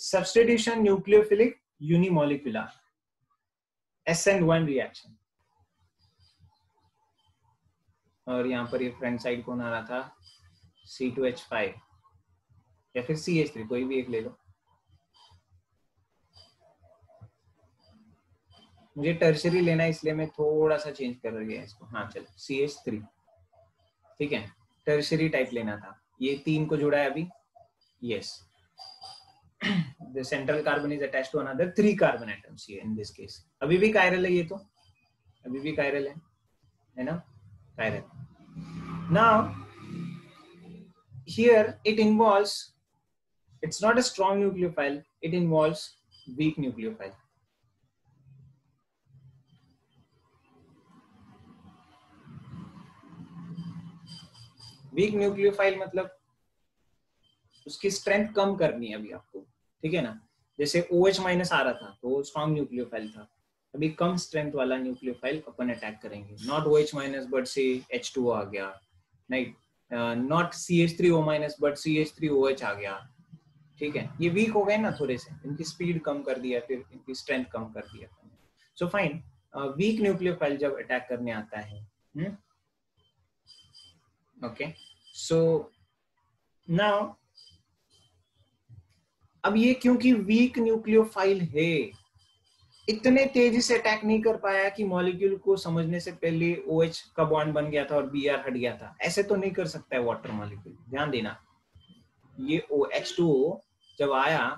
substitution nucleophilic unimolecular SN1 reaction. और यहाँ पर ये फ्रंट साइड कौन आ रहा था? C2H5 या फिर CH3 कोई भी एक ले लो। मुझे टर्शरी लेना है, इसलिए मैं थोड़ा सा चेंज कर रही है इसको। हाँ चलो CH3 ठीक है टर्शरी टाइप लेना था। ये तीन को जुड़ा है अभी। Yes the central carbon is attached to another three carbon atoms here in this case अभी भी कायरल है ये तो अभी भी कायरल है है ना chiral now here it involves it's not a strong nucleophile it involves weak nucleophile weak nucleophile मतलब उसकी स्ट्रेंथ कम करनी है अभी आपको ठीक है ना? जैसे ओ एच माइनस आ रहा था तो स्ट्रॉन्ग न्यूक्लियोफाइल था। अभी कम स्ट्रेंथ वाला न्यूक्लियोफाइल अपन अटैक करेंगे। Not O H minus but से एच टू आ गया right not C H three O minus but C H three O H आ गया। ठीक है? ये वीक हो गए ना थोड़े से। इनकी स्पीड कम कर दिया फिर इनकी स्ट्रेंथ कम कर दिया सो फाइन वीक न्यूक्लियोफाइल जब अटैक करने आता है ओके सो नाउ अब ये क्योंकि वीक न्यूक्लियोफाइल है, इतने तेज़ी से अटैक नहीं कर पाया कि मॉलिक्यूल को समझने से पहले ओ OH का बॉन्ड बन गया था और बी आर हट गया था। ऐसे तो नहीं कर सकता है वाटर मॉलिक्यूल ध्यान देना। ये ओ एच टू जब आया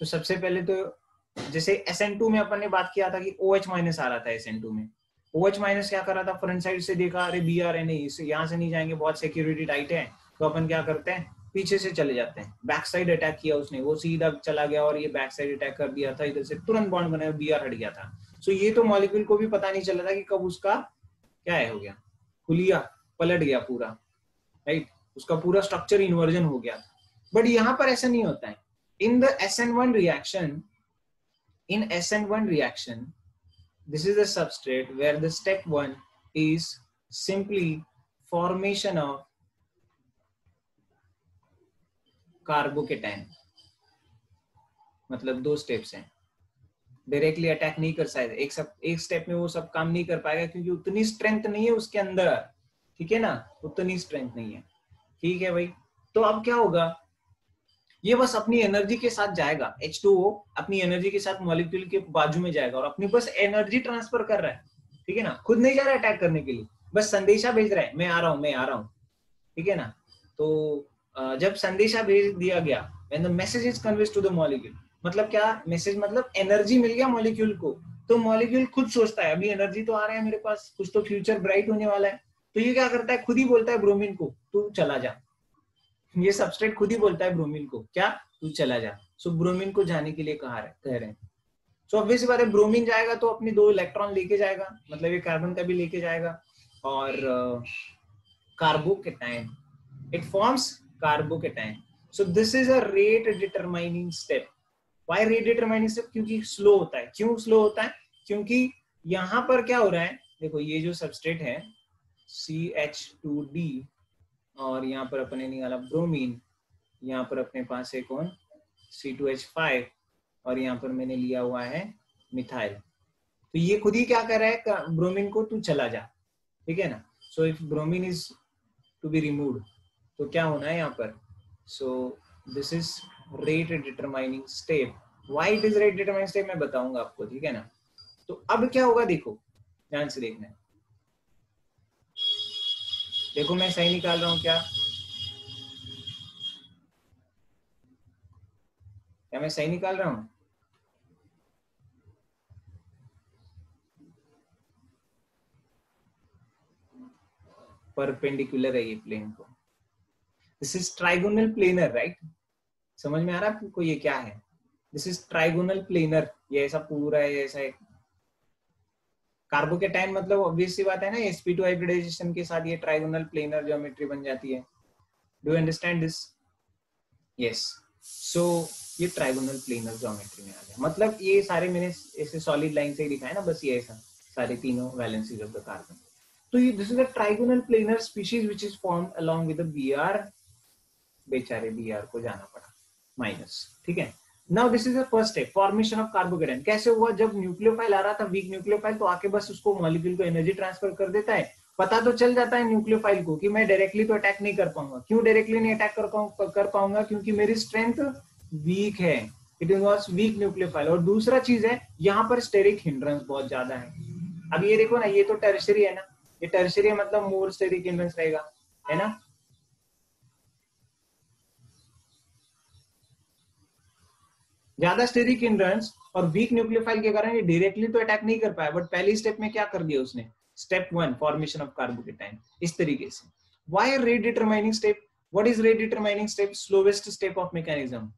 तो सबसे पहले तो जैसे एस एन टू में अपन ने बात किया था कि ओ OH माइनस आ रहा था एस एन टू में। ओ OH माइनस क्या कर रहा था? फ्रंट साइड से देखा, अरे बी आर है नहीं यहाँ से नहीं जाएँगे, बहुत सिक्योरिटी टाइट है तो अपन क्या करते हैं? पीछे से चले जाते हैं। बैक साइड अटैक किया उसने, वो सीधा चला गया और ये बैक साइड अटैक कर दिया था, इधर से तुरंत बॉन्ड बनाया बी आर हट गया था। सो ये तो मॉलिक्यूल को भी पता नहीं चला था कि कब उसका क्या है, हो गया। खुलिया, पलट गया पूरा राइट उसका पूरा स्ट्रक्चर इन्वर्जन हो गया बट यहाँ पर ऐसा नहीं होता है। In the S N one reaction in S N one reaction this is the substrate where the step one is simply formation के टाइम। मतलब दो स्टेप्स हैं। डायरेक्टली अटैक नहीं कर सकते। एक सब, एक स्टेप में वो सब काम नहीं कर पाएगा क्योंकि उतनी स्ट्रेंथ नहीं है उसके अंदर। ठीक है ना? उतनी स्ट्रेंथ नहीं है। ठीक है भाई। तो अब क्या होगा? ये बस अपनी एनर्जी के साथ जाएगा। एच अपनी एनर्जी के साथ मॉलिक्यूल के बाजू में जाएगा और अपनी बस एनर्जी ट्रांसफ़र कर रहा है। ठीक है ना? खुद नहीं जा रहा है अटैक करने के लिए। बस संदेशा भेज रहा है, मैं आ रहा हूँ, मैं आ रहा हूँ। ठीक है ना? तो जब संदेशा भेज दिया गया, when the message is conveyed to the molecule मतलब क्या? मैसेज मतलब एनर्जी मिल गया मॉलिक्यूल को। तो मॉलिक्यूल खुद सोचता है, अभी एनर्जी तो आ रहा है मेरे पास, कुछ तो फ्यूचर ब्राइट होने वाला है। तो ये क्या करता है? खुद ही बोलता है ब्रोमीन को, तू चला जा। ये सबस्ट्रेट खुद ही बोलता है ब्रोमीन को, क्या? तू चला जा। सो ब्रोमीन को जाने के लिए कहा रहे, कह रहे हैं। सो ऑब्वियस बात है ब्रोमीन जाएगा तो अपने दो इलेक्ट्रॉन लेके जाएगा मतलब ये कार्बन का भी लेके जाएगा और कार्बो के time it forms carbocation so this is a rate determining step why rate determining step क्योंकि स्लो होता है। क्यों स्लो होता है? क्योंकि यहाँ पर क्या हो रहा है? देखो, ये जो सबस्ट्रेट है सी एच टू डी और यहाँ पर अपने निकाला ब्रोमीन यहाँ पर अपने पास है कौन सी टू एच फाइव और यहाँ पर मैंने लिया हुआ है मिथाइल तो ये खुद ही क्या कर रहा है? ब्रोमीन को तू चला जा। ठीक है ना? So if bromine is to be remove तो क्या होना है यहाँ पर? So this is rate determining step why it is rate determining step मैं बताऊँगा आपको, ठीक है ना? तो अब क्या होगा देखो, ध्यान से देखना है। देखो मैं सही निकाल रहा हूँ क्या? क्या मैं सही निकाल रहा हूँ? परपेंडिकुलर है ये प्लेन को। This is trigonal planar right समझ में आ रहा है आपको ये क्या है? दिस इज़ ट्राइगोनल प्लेनर ये ऐसा पूरा है, ऐसा एक कार्बोकेटाइन मतलब ऑब्वियस सी बात है ना sp2 हाइब्रिडाइजेशन के साथ ये ट्राइगोनल प्लेनर ज्योमेट्री बन जाती है। Do understand this yes so ये ट्राइगोनल प्लेनर ज्योमेट्री में आ गया। मतलब ये सारे मैंने ऐसे सॉलिड लाइन से ही दिखाया ना, बस ये ऐसा। सारे तीनों वैलेंसीज ऑफ़ द कार्बन तो ये this is a trigonal planar species which is formed along with the BR बेचारे बीआर को जाना पड़ा माइनस ठीक है? Now this is the first step formation of carbocation कैसे हुआ? जब न्यूक्लियोफाइल आ रहा था वीक न्यूक्लियोफाइल तो आके बस उसको मॉलिक्यूल को एनर्जी ट्रांसफ़र कर देता है। पता तो चल जाता है न्यूक्लियोफाइल को कि मैं डायरेक्टली तो अटैक नहीं कर पाऊँगा। क्यों डायरेक्टली नहीं अटैक कर कर पाऊँगा? क्योंकि मेरी स्ट्रेंथ वीक है। It is was weak nucleophile और दूसरा चीज़ है, यहाँ पर स्टेरिक हिंड्रेंस बहुत ज़्यादा है। अब ये देखो ना, ये तो टेरिशरी है ना। ये टेरिशरी मतलब मोर स्टेरिक हिंड्रेंस रहेगा, है ना? ज़्यादा स्टेरिक हिंड्रेंस और वीक न्यूक्लियोफाइल के कारण ये डायरेक्टली तो अटैक नहीं कर पाया बट पहली स्टेप में क्या कर दिया उसने? Step one formation of carbocation इस तरीके से। Why are rate determining step what is rate determining step slowest step of mechanism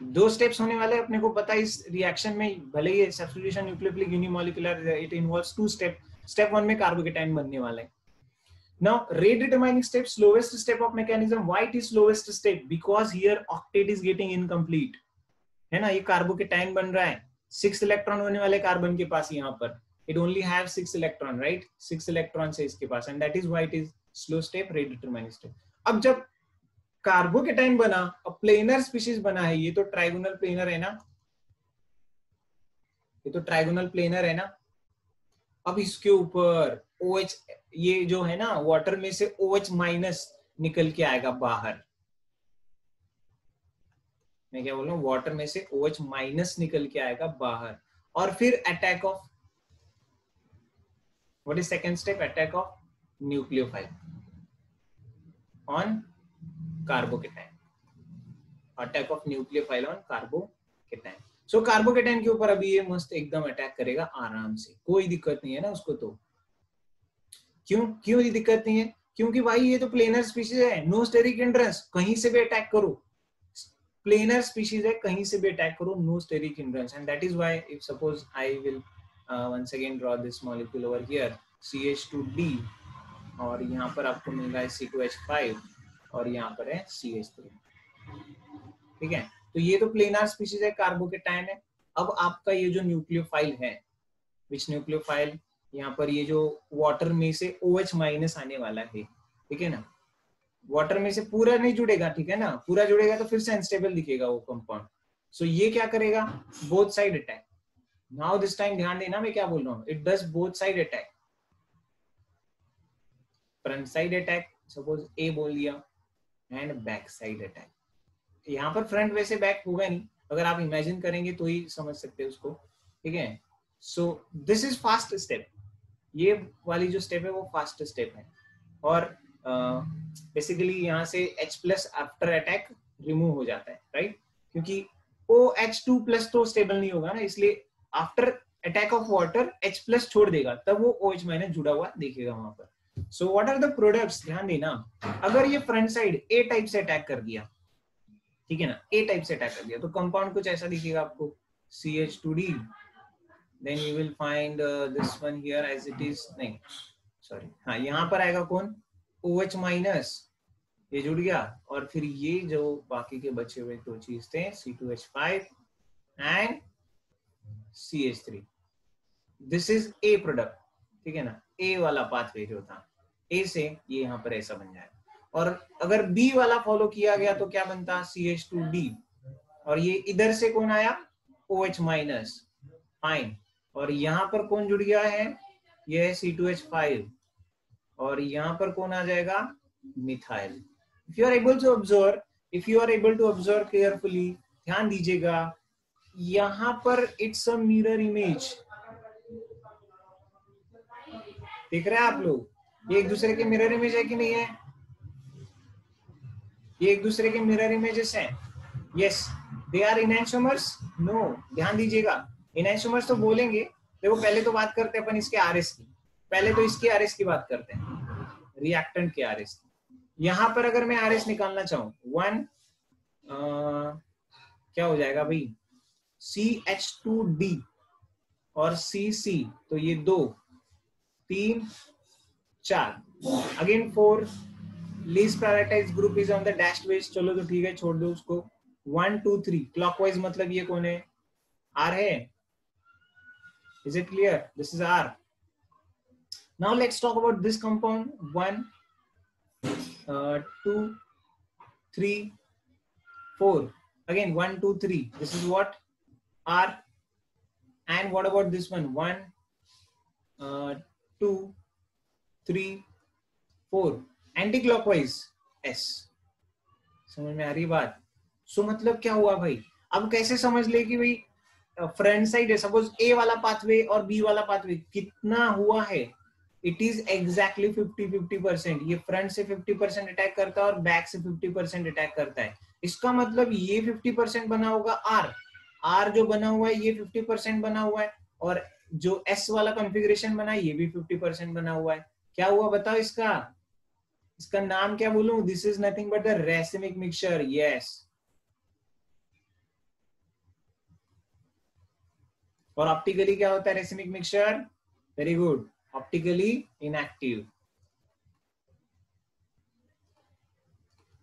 दो स्टेप्स होने वाले अपने को पता है इस रिएक्शन में, भले ही substitution nucleophilic unimolecular it involves two step step one में कार्बोकेटाइन बनने वाला है। Now, rate step, slowest step of mechanism. Why it is slowest step? Because here octet is getting incomplete. है ना? ये कार्बोकेटाइन बन रहा है। सिक्स इलेक्ट्रॉन होने वाले कार्बन के पास यहाँ पर। It only have six electron right six electron से इसके पास। And that is why it is slow step rate step अब जब कार्बोकेटाइन बना अब प्लेनर स्पीशीज बना है ये तो ट्राइगोनल प्लेनर है ना? ये तो ट्राइगोनल प्लेनर है ना? अब इसके ऊपर ओ OH ये जो है ना वाटर में से ओ OH माइनस निकल के आएगा बाहर। मैं क्या बोल रहा हूँ? वाटर में से ओ OH माइनस निकल के आएगा बाहर। और फिर attack of what is second step attack of nucleophile on carbocation attack of nucleophile on carbocation so carbocation के ऊपर अभी ये मस्त एकदम अटैक करेगा आराम से। कोई दिक्कत नहीं है ना उसको तो। क्यों क्यों ये दिक्कत नहीं है? क्योंकि भाई ये तो प्लेनर स्पीशीज है नो स्टेरिक इंड्रेंस कहीं से भी अटैक करो। प्लेनर स्पीशीज है, कहीं से भी अटैक करो no steric hindrance and that is why if suppose I will once again draw this molecule over here CH2D और यहाँ पर आपको मिल रहा है C2H5 और यहाँ पर है CH3 ठीक है? तो ये तो प्लेनर स्पीशीज है कार्बोकेटाइन है। अब आपका ये जो न्यूक्लियोफाइल है विच न्यूक्लियोफाइल यहाँ पर ये जो वाटर में से ओ एच माइनस आने वाला है, ठीक है ना? वाटर में से पूरा नहीं जुड़ेगा, ठीक है ना? पूरा जुड़ेगा तो फिर से अनस्टेबल दिखेगा वो कंपाउंड सो ये क्या करेगा? Both side attack now this time ध्यान देना मैं क्या बोल रहा हूँ? It does both side attack front side attack suppose A बोल दिया एंड बैक साइड अटैक यहाँ पर फ्रंट वैसे बैक होगा नहीं। अगर आप इमेजिन करेंगे तो ही समझ सकते हैं उसको, ठीक है? So this is fast step ये वाली जो स्टेप है वो फास्ट स्टेप है। और बेसिकली uh, यहाँ से H plus after attack remove हो जाता है राइट क्योंकि ओ एच टू प्लस तो स्टेबल नहीं होगा ना इसलिए after attack of water H plus छोड़ देगा तब वो ओ एच माइनस जुड़ा हुआ देखेगा वहाँ पर। So what are the products ध्यान देना अगर ये फ्रंट साइड ए टाइप से अटैक कर दिया ठीक है ना? ए टाइप से अटैक कर दिया तो कंपाउंड कुछ ऐसा दिखेगा आपको C H two D then you will find uh, this one here as it is नहीं sorry. हाँ यहाँ पर आएगा कौन? OH माइनस ये जुड़ गया। और फिर ये जो बाकी के बचे हुए दो चीज़ थे C2H5 and CH3 this is a product ठीक है ना? ए वाला पाथवे जो था। ए से ये यहाँ पर ऐसा बन जाए। और अगर बी वाला फॉलो किया गया तो क्या बनता? CH2D और ये इधर से कौन आया? OH माइनस फाइन और यहाँ पर कौन जुड़ गया है? यह है सी टू एच फाइव और यहाँ पर कौन आ जाएगा? Methyl. If you are able to observe if you are able to observe carefully ध्यान दीजिएगा, यहाँ पर इट्स अ मिरर इमेज देख रहे हैं आप लोग? ये एक दूसरे के मिरर इमेज है कि नहीं है? ये एक दूसरे के मिरर इमेजेस हैं। Yes they are enantiomers no ध्यान दीजिएगा। इनसोमर्स तो बोलेंगे देखो पहले तो बात करते हैं अपन इसके आर की। पहले तो इसके आर की बात करते हैं। रिएक्टेंट के आर एस की। यहाँ पर अगर मैं आर निकालना चाहूँ वन क्या हो जाएगा भाई? सी एच टू डी और सी सी तो ये दो तीन चार। Again four least prioritize group is on the dash base चलो तो ठीक है छोड़ दो उसको। वन टू थ्री क्लॉकवाइज मतलब ये कौन है? आर है। Is it clear? This is R. Now let's talk about this compound 1 uh, two, three, four. Again, one, two, three. This is what R. And what about this one? One, uh, two, three, anticlockwise S समझ में आ रही बात सो so, मतलब क्या हुआ भाई अब कैसे समझ ले कि भाई फ्रंट साइड है सपोज़ ए वाला पाथवे और बी वाला पाथवे कितना हुआ है? It is exactly fifty fifty percent ये फ्रंट से फिफ्टी परसेंट अटैक करता है और बैक से फिफ्टी परसेंट अटैक करता है। इसका मतलब ये फिफ्टी परसेंट बना होगा आर आर जो बना हुआ है, ये फिफ्टी परसेंट बना हुआ है और जो एस वाला कॉन्फ़िगरेशन बना है, ये भी फिफ्टी परसेंट बना हुआ है। क्या हुआ बताओ इसका? इसका नाम क्या बोलू? This is nothing but the racemic mixture yes और ऑप्टिकली क्या होता है? Racemic mixture very good optically inactive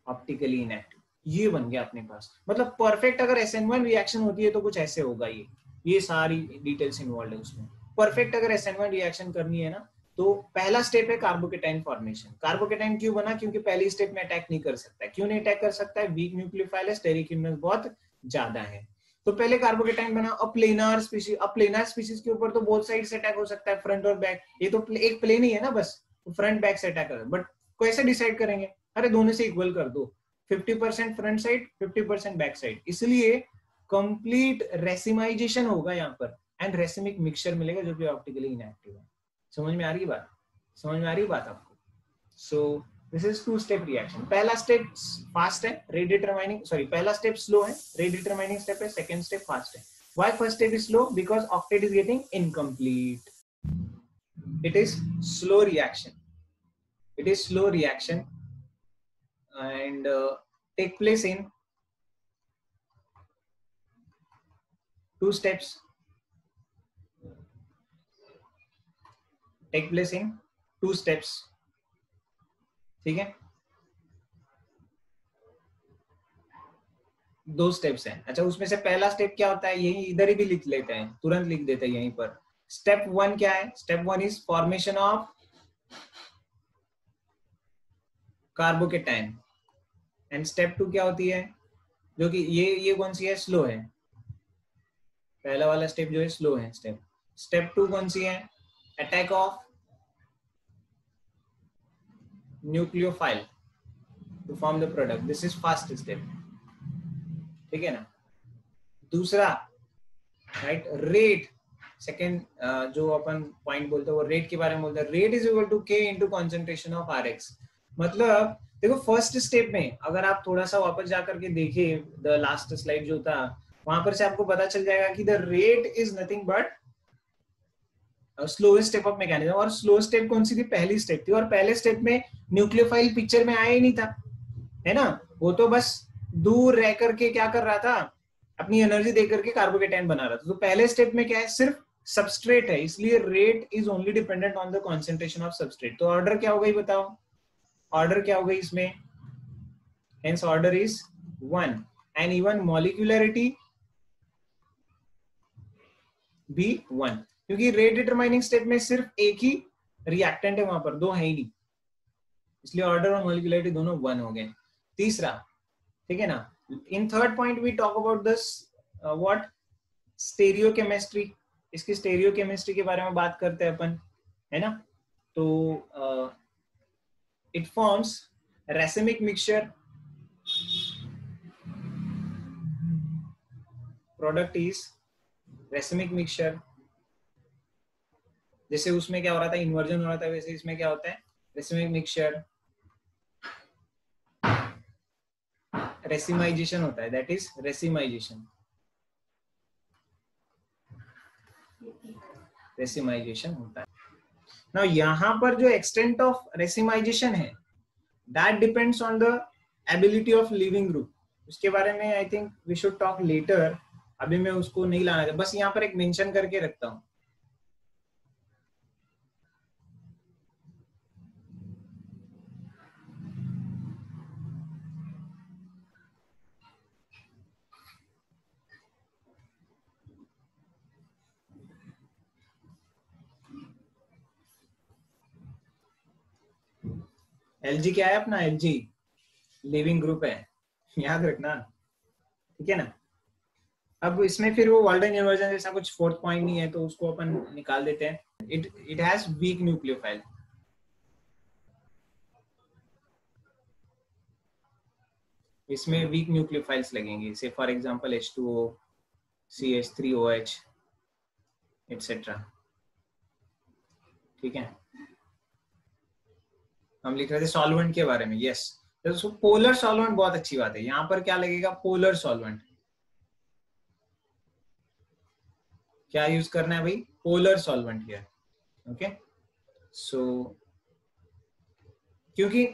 optically inactive ये बन गया अपने पास। मतलब परफेक्ट अगर एस रिएक्शन होती है तो कुछ ऐसे होगा ये। ये सारी डिटेल्स इन्वॉल्व है उसमें। परफेक्ट अगर एस रिएक्शन करनी है ना तो पहला स्टेप है कार्बोकेटाइन फॉर्मेशन कार्बोकेटाइन क्यों बना? क्योंकि पहली स्टेप में अटैक नहीं कर सकता क्यों नहीं अटैक कर सकता है? वीक न्यूक्लियोफाइल स्टेरिक बहुत ज़्यादा है। तो पहले कार्बोकेटाइन बना, अब प्लेनार स्पीशीज अब प्लेनार स्पीशीज के ऊपर तो बोथ साइड से अटैक हो सकता है फ्रंट और बैक ये तो एक प्लेन ही है ना बस तो फ्रंट बैक से अटैक कर बट कैसे डिसाइड करेंगे? अरे दोनों से इक्वल कर दो. 50% फ्रंट साइड 50% बैक साइड इसलिए कंप्लीट रेसिमाइजेशन होगा यहाँ पर एंड रेसिमिक मिक्सचर मिलेगा जो कि ऑप्टिकली इनएक्टिव है. समझ में आ रही बात? समझ में आ रही बात आपको? So this is two step reaction पहला स्टेप फास्ट है रेट डिटरमाइनिंग सॉरी पहला स्टेप स्लो है रेट डिटरमाइनिंग स्टेप है सेकंड स्टेप फास्ट है why first step is slow because octet is getting incomplete it is slow reaction it is slow reaction and uh, take place in two steps take place in two steps ठीक है? दो steps हैं। अच्छा उसमें से पहला step क्या होता है? यही इधर ही भी लिख लेते हैं, तुरंत लिख देते हैं यहीं पर। स्टेप वन क्या है? Step one is formation of carbocation and step two क्या होती है? जो कि ये ये कौन सी है? स्लो है। पहला वाला स्टेप जो है स्लो है स्टेप स्टेप टू कौन सी है? Attack of nucleophile to form the product this is fast step ठीक है ना? दूसरा राइट रेट सेकेंड जो अपन पॉइंट बोलते हैं, वो रेट के बारे में बोलते हैं। Rate is equal to K into concentration of R X मतलब देखो फ़र्स्ट स्टेप में, अगर आप थोड़ा सा वापस जाकर के देखिए द लास्ट स्लाइड जो था, वहाँ पर से आपको पता चल जाएगा कि the rate is nothing but slowest step of mechanism और स्लो स्टेप कौन सी थी? पहली स्टेप थी। और पहले स्टेप में न्यूक्लियोफाइल पिक्चर में आया ही नहीं था। है ना? वो तो बस दूर रह करके क्या कर रहा था? अपनी एनर्जी दे करके कार्बोकेटाइन बना रहा था। तो पहले स्टेप में क्या है? सिर्फ़ सबस्ट्रेट है। इसलिए rate is only dependent on the concentration of substrate तो ऑर्डर क्या हो गई बताओ? ऑर्डर क्या हो गई इसमें? Hence order is one and even molecularity be one क्योंकि रेट डिटरमाइनिंग स्टेप में सिर्फ़ एक ही रिएक्टेंट है वहाँ पर, दो है ही नहीं। इसलिए ऑर्डर और मॉलिक्यूलरिटी दोनों वन हो गए। तीसरा, ठीक है ना? In third point we talk about this what stereo chemistry इसकी स्टेरियो केमिस्ट्री के बारे में बात करते हैं अपन, है ना? तो it forms racemic mixture product is racemic mixture जैसे उसमें क्या हो रहा था इन्वर्जन हो रहा था, वैसे इसमें क्या होता है? रेसिमिक मिक्सचर रेसिमाइजेशन होता है दैट इज़ रेसिमाइजेशन रेसिमाइजेशन होता है। ना यहाँ पर जो एक्सटेंट ऑफ़ रेसिमाइजेशन है that depends on the ability of leaving group उसके बारे में I think we should talk later अभी मैं उसको नहीं लाना था बस यहाँ पर एक मेंशन करके रखता हूँ। एलजी क्या है अपना? एलजी लिविंग ग्रुप है। याद रखना। ठीक है ना? अब इसमें फिर वो वर्ल्डन इन्वर्जन जैसा कुछ फोर्थ पॉइंट नहीं है तो उसको अपन निकाल देते हैं। It it has weak nucleophile इसमें वीक न्यूक्लियोफाइल्स लगेंगे। से for example H2O CH3OH etcetera ठीक है? हम लिख रहे थे सॉल्वेंट के बारे में यस तो पोलर सॉल्वेंट बहुत अच्छी बात है। यहाँ पर क्या लगेगा? पोलर सॉल्वेंट क्या यूज़ करना है भाई? Polar solvent here okay so क्योंकि,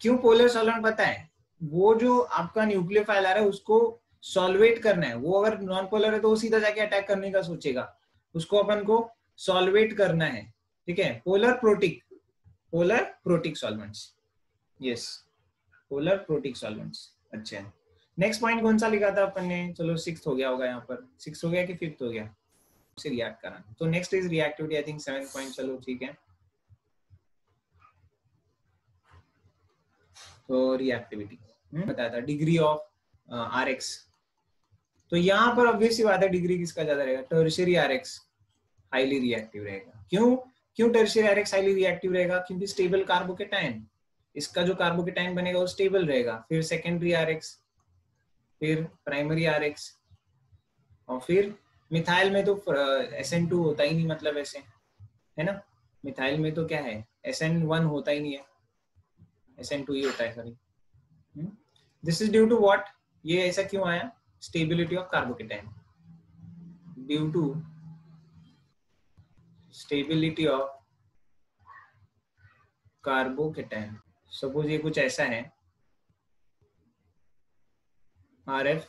क्यों पोलर सॉल्वेंट पता है? वो जो आपका न्यूक्लियर फ़ाइल आ रहा है, उसको सॉल्वेट करना है। वो अगर नॉन पोलर है तो वो सीधा जाके अटैक करने का सोचेगा। उसको अपन को सॉल्वेट करना है। ठीक है? Polar protic polar protic solvents yes polar protic solvents अच्छा नेक्स्ट पॉइंट कौन सा लिखा था अपन ने? चलो सिक्स हो गया होगा यहाँ पर। सिक्स हो गया कि फिफ्थ हो गया? से रिएक्ट कराना तो next is reactivity I think seven point चलो ठीक है। तो रिएक्टिविटी हम्म, बताया था। डिग्री ऑफ़ आर एक्स तो यहाँ पर ऑब्वियसली बात है डिग्री किसका ज़्यादा रहेगा? Tertiary R X highly reactive रहेगा। क्यों? क्यों टर्शरी आर हाईली रिएक्टिव रहेगा? क्योंकि स्टेबल कार्बोकेटाइन इसका जो कार्बोकेटाइन बनेगा, वो स्टेबल रहेगा। फिर सेकेंडरी आर एक्स फिर प्राइमरी आर एक्स और फिर मिथाइल में तो एस एन टू होता ही नहीं मतलब ऐसे। है ना? मिथाइल में तो क्या है? एस एन वन होता ही नहीं है। एस एन टू ही होता है sorry this is due to what ये ऐसा क्यों आया? Stability of carbocation due to stability of carbocation suppose ये कुछ ऐसा है। R F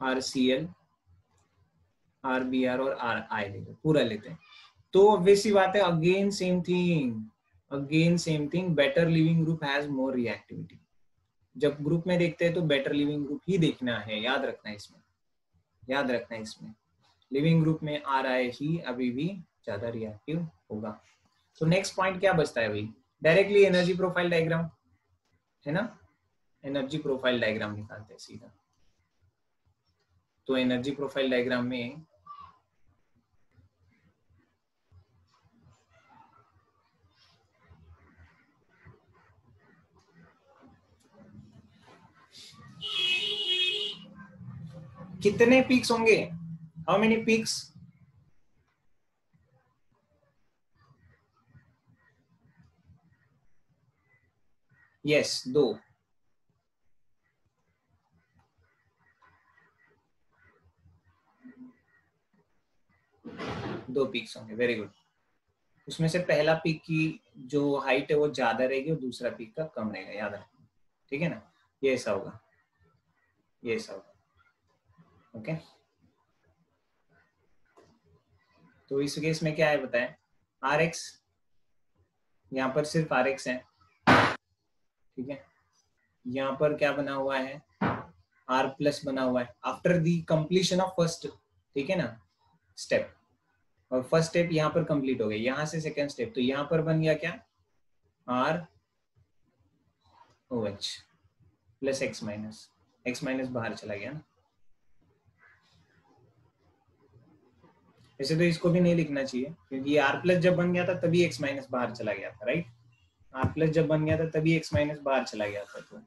R C L R B R और आर आई लेते पूरा लेते हैं। तो ऑब्वियसली बात है again same thing again same thing better leaving group has more reactivity जब ग्रुप में देखते हैं तो बेटर लिविंग ग्रुप ही देखना है, याद रखना है इसमें। याद रखना है इसमें। लिविंग ग्रुप में आर आई ही अभी भी ज़्यादा रिएक्टिव होगा। तो नेक्स्ट पॉइंट क्या बचता है भाई? डायरेक्टली एनर्जी प्रोफ़ाइल डायग्राम है ना? एनर्जी प्रोफ़ाइल डायग्राम निकालते हैं सीधा। तो एनर्जी प्रोफ़ाइल डायग्राम में कितने पीक्स होंगे? हाउ मेनी पीक्स यस दो दो पीक्स होंगे वेरी गुड उसमें से पहला पीक की जो हाइट है वो ज़्यादा रहेगी और दूसरा पीक का कम रहेगा, याद रखना। ठीक है ना? ये ऐसा होगा। ये ऐसा होगा। ओके तो इस केस में क्या है बताएँ? आर एक्स यहाँ पर सिर्फ़ आर एक्स है। ठीक है? यहाँ पर क्या बना हुआ है? आर प्लस बना हुआ है। After the completion of first ठीक है ना? स्टेप और फ़र्स्ट स्टेप यहाँ पर कंप्लीट हो गया यहाँ से सेकेंड स्टेप तो यहाँ पर बन गया क्या? R O H plus X minus X minus बाहर चला गया ना? वैसे तो इसको भी नहीं लिखना चाहिए, क्योंकि आर प्लस जब बन गया था, तभी एक्स माइनस बाहर चला गया था राइट आर प्लस जब बन गया था तभी एक्स माइनस बाहर चला गया था तो,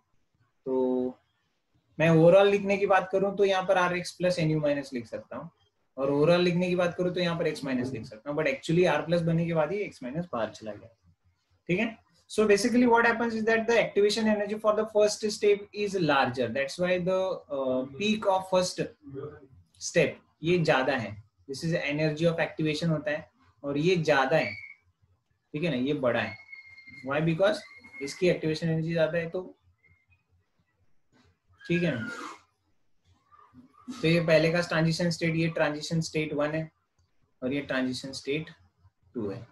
तो मैं ओवरऑल लिखने की बात करूँ तो यहाँ पर R X plus N U minus लिख सकता हूँ। और ओवरऑल लिखने की बात करूँ तो यहाँ पर एक्स माइनस लिख सकता हूँ। बट एक्चुअली आर प्लस बनने के बाद ही एक्स माइनस बाहर चला गया। ठीक है? So basically what happens is that the activation energy for the first step is larger. That's why the uh, peak of first step ये ज़्यादा है। This is energy of activation होता है और ये ज़्यादा है। ठीक है ना? ये बड़ा है। वाई बिकॉज़ इसकी एक्टिवेशन एनर्जी ज़्यादा है तो ठीक है तो ये पहले का ट्रांजिशन स्टेट ये ट्रांजिशन स्टेट वन है और ये ट्रांजिशन स्टेट टू है।